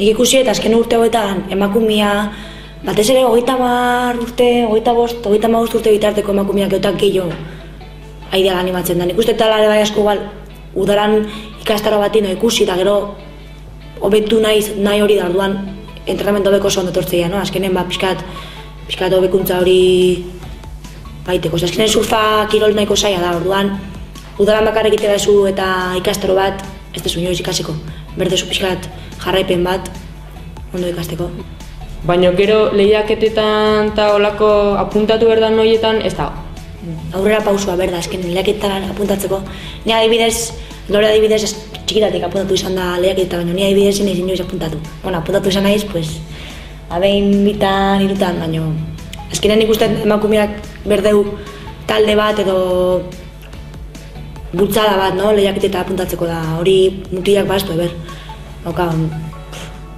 nik ikusi eta azken urte hauetan emakumia, batez ere hogeita mar urte, hogeita bost, hogeita mar urte bitarteko emakumiak eutak gehiago aidea animatzen da. Nik uste eta ere bai asko igual, udaran ikastaro batino ikusi eta gero hobetu naiz nahi hori da orduan entrenamendu hobeko oso ondo etortzea, no? Azkenen ba pixkat, pixkat hobekuntza hori baiteko. Azkenen surfa kirol nahiko saia da, orduan udaran bakar egite zu eta ikastaro bat, ez dezu inoiz ikasiko. Berdezu pixkat jarraipen bat, ondo ikasteko. Baina gero lehiaketetan eta olako apuntatu berdan noietan, ez da. Aurrera pausua berda, esken lehiaketan apuntatzeko. Ni adibidez, lore adibidez, ez- txikitatik apuntatu izan da lehiaketa, baina ni adibidez naiz inoiz apuntatu. Bueno, apuntatu izan naiz, pues, abein bitan, irutan, baina azkenean nik uste emakumeak berdeu talde bat edo bultzada bat, no? lehiaketeta apuntatzeko da, hori mutilak bastu, eber. Hauka,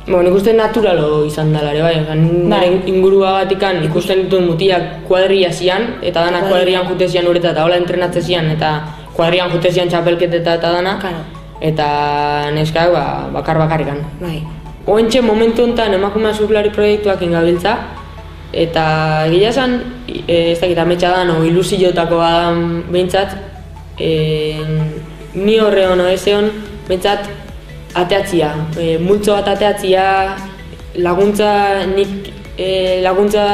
Bueno, nik uste naturalo izan dela ere, bai, Osa, Bai. nire ingurua batikan ikusten dituen mutiak kuadria zian, eta dana kuadrian jute zian ureta, eta hola entrenatze zian, eta kuadrian jute zian txapelketeta eta dana, Claro. eta neskak ba, bakar bakarrikan. bai, Oentxe momentu honetan emakumea surflari proiektuak ingabiltza, eta egia esan, e, ez dakit ametsa da, no, ilusiotako badan behintzat, e, ni horre hono ezeon, behintzat ateatzia, e, multzo bat ateatzia, laguntza, nik e, laguntza,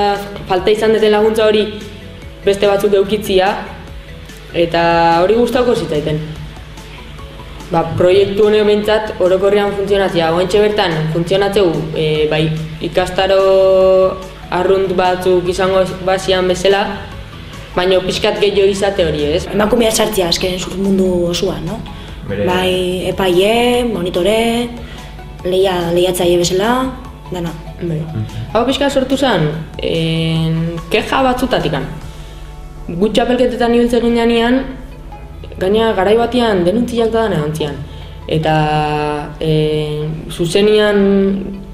falta izan duten laguntza hori beste batzuk eukitzia, eta hori gustauko zitzaiten. Ba, proiektu honek behintzat orokorrean funtzionatzea. Oentxe bertan funtzionatzeu e, bai, ikastaro arrunt batzuk izango bazian bezala, baina pixkat gehiago izate hori, ez? emakumea sartzea azkenen sur mundu osoan, no? Bere- Bai, epaile, monitore, leia, lehiatzaile bezala, dana. Bai. Hau pixka sortu zen, en, keja batzutatikan. Gut txapelketetan ibiltzen ginean, gaina garai batean denuntziak da zian. Eta e, zuzenian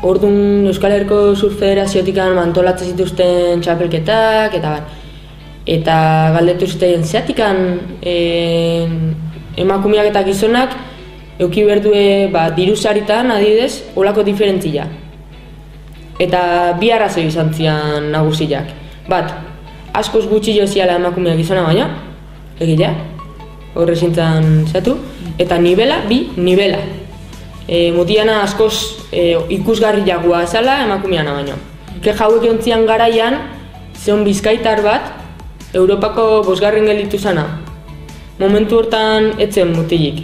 ordun Euskal Herriko Sur Federaziotikan antolatzen zituzten txapelketak, eta bar. Eta galdetu ziteien zeatikan e, emakumeak eta gizonak euki berdue ba, diru saritan adibidez, olako diferentzia. Eta bi arrazoi izan zian nagusiak. Bat, askoz gutxi jo ziala emakumeak gizona baina, egilea, horre zintzen zatu, eta nibela, bi, nibela. E, mutiana askoz e, ikusgarriagoa zala emakumeana baino. Ke hauek ontzian garaian, zeon bizkaitar bat, Europako bosgarren gelditu zana. Momentu hortan etzen mutilik.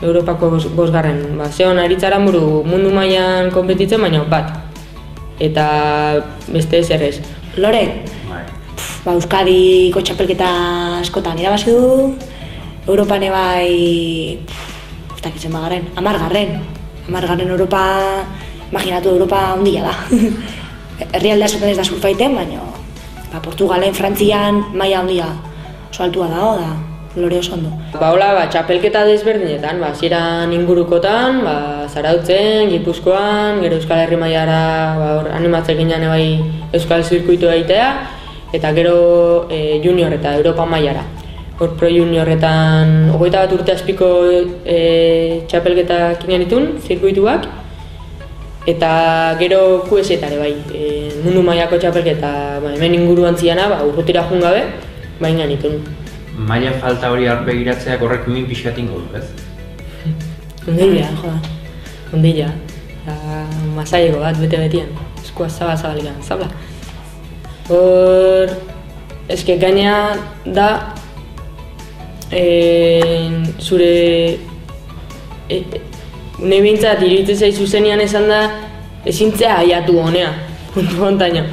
Europako bos, bosgarren. Ba, zeon aritzara muru mundu mailan konpetitzen, baina bat. Eta beste ez. Lore, Bai. ba, Euskadiko txapelketa askotan irabazi du, Europan bai, pf, ez dakit zenbagarren, amargarren. Amargarren Europa, imaginatu Europa handia da. Herrialde askotan ez da surfaiten, baina ba, Portugalen, Frantzian, maila handia oso altua dago da, lore oso ondo. Ba, hola, ba, txapelketa desberdinetan, ba, hasieran ingurukotan, ba, Zarautzen, Gipuzkoan, gero Euskal Herri mailara ba, hor animatzen ginen bai Euskal Zirkuitu egitea, eta gero e, junior eta Europa mailara. Hor pro juniorretan, hogeita bat urte azpiko e, txapelketak ingenitun, zirkuituak, eta gero QS-etare bai, e, mundu mailako txapelketa ba, hemen inguruan ziana, ba, urrutira joan gabe, ba, ingenitun. Maila falta hori aurpegiratzeak horrek min pixatingo du, ez? Ondila, joda. ondila. Eta masaileko bat bete betian. Eskua zaba zabalikan, zabla. Hor, eske gaina da en, zure e, e, Nei bintzat, iruditzen zaizu zenean esan da ezintzea aiatu honea, puntu hontaino.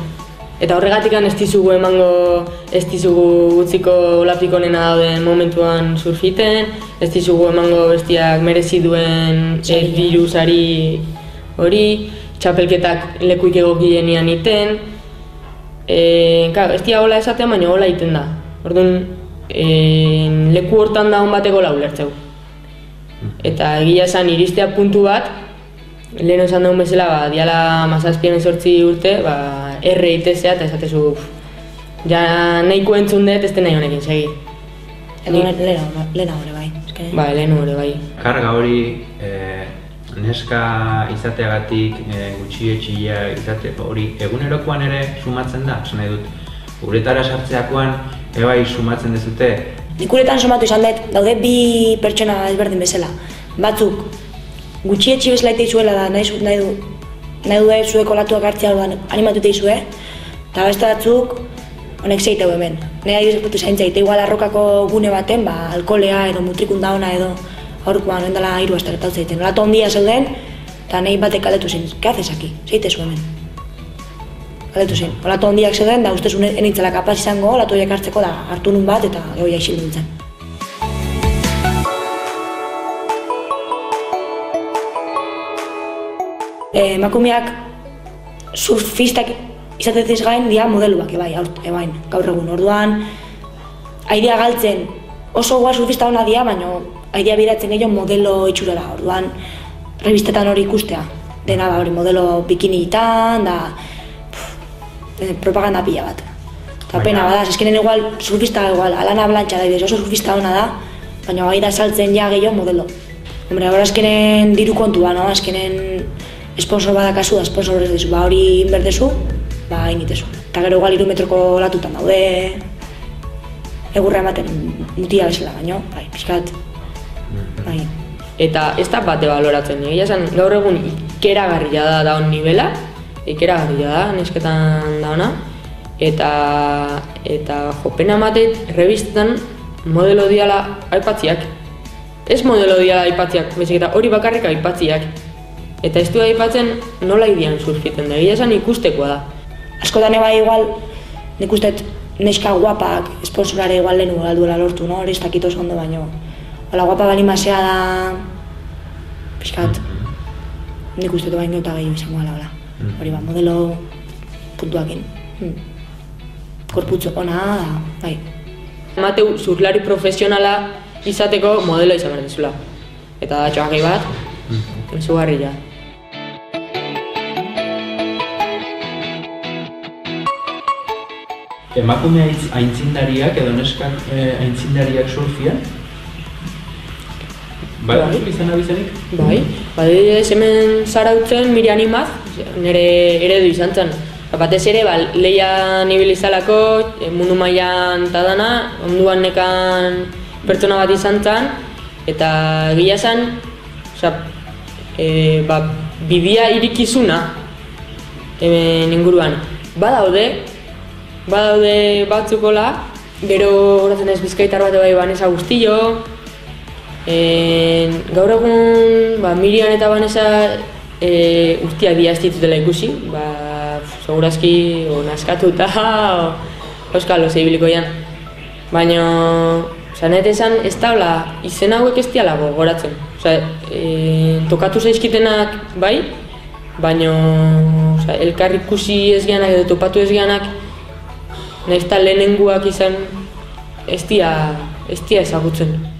Eta horregatik ez dizugu emango, ez dizugu utziko olapik onena dauden momentuan surfiten, ez dizugu emango bestiak merezi duen e, diru sari hori, txapelketak lekuik egokienean iten. E, claro, ez dira hola esaten, baina hola iten da. Orduan, e, leku hortan da bateko lau ulertzeu. Eta egia esan iristea puntu bat, lehen esan dugun bezala, ba, diala mazazpien sortzi urte, ba, erre itezea eta esatezu, "Uf, ja nahiko entzun dut, ez nahi honekin segi. Lehena, lehena hori bai. Eske, Ba, lehen hori bai. Karga hori e, neska izateagatik e, gutxietxia izate hori egunerokoan ere sumatzen da, esan nahi dut. Uretara sartzeakoan ebai sumatzen dezute Nik uretan somatu izan dut, daude bi pertsona ezberdin bezala. Batzuk, gutxietxi bezala izuela da, nahi, nahi du, nahi du zuek olatuak hartzea orduan animatu teizue, eta beste batzuk, honek zeiteu hemen. Nahi adibidez putu zaintza, ite igual arrokako gune baten, ba, alkolea edo mutrikunda ona edo, aurkoan, ondala hiru astera eta zeiten. Olatu ondia zeuden, eta nahi batek kaletu zen, ke haces aquí? Zeite zu hemen. Galetu zen, olatu ondiak zeuden, da ustez enitzela kapaz izango, olatu hartzeko da hartu nun bat eta gehoi aixildu nintzen. Emakumeak surfistak izatetez gain dia modeluak ebai, aurt, ebain, gaur egun. Orduan, aidea galtzen oso goa surfista ona dia, baina aidea biratzen gehiago modelo itxurara. Orduan, revistetan hori ikustea. Dena da hori modelo bikinitan, da pff, eh, propaganda pila bat. Eta pena bada, eskenen igual surfista igual, Alana Blantxa da, oso surfista ona da, baina gai da saltzen ja gehiago modelo. Hombre, ahora eskenen diru kontua, no? Eskenen sponsor badakazu da sponsor ez dizu, ba hori inberdezu, ba initezu. Eta gero igual iru metroko latutan daude, egurra ematen mutia bezala, baino, bai, pixkat, bai. Eta ez da bate baloratzen, egia esan gaur egun ikeragarria da daun nivela, ikeragarria da, nesketan dauna, eta, eta jopena ematet revistetan modelo diala aipatziak. Ez modelo diala aipatziak, baizik eta hori bakarrik aipatziak. Eta ez du aipatzen nola idian surfiten da, egia esan ikustekoa da. Askotan eba igual, nik uste dut neska guapak sponsorare igual lehenu galduela lortu, no? Hori ez dakit oso ondo baino. Ola guapa bali masea da, pixkat, nik uste dut baino eta gehiago izango gala, hola. Mm. Hori ba, modelo puntuakin. Hmm. Korputzu ona da, bai. Mateu surflari profesionala izateko modelo izan behar dizula. Eta da bat, izugarria. Emakume aintzindariak edo neskan eh, aintzindariak surfian? Bai, Bai. izan abizenik? Bai, badidez hemen zarautzen Miriam Imaz, nire eredu izan zen. Ba, Batez ere, ba, lehian ibili zalako, e, mundu mailan eta dana, onduan nekan pertsona bat izan zen, eta egia zen, osea, e, ba, bidia irikizuna hemen inguruan. Badaude, badaude batzukola, gero horatzen ez bizkaitar bat bai Vanessa Gustillo, En, gaur egun, ba, Miriam eta Vanessa e, urtiak dia ez ditutela ikusi, ba, segurazki, o naskatuta, euskal oze ibiliko jan. Baina, oza, net esan ez daula, izen hauek ez diala gogoratzen. Oza, e, tokatu zaizkitenak bai, baina, elkar ikusi ez geanak edo topatu ez geanak, nahiz eta lehenenguak izan ez dia, ez dia ezagutzen.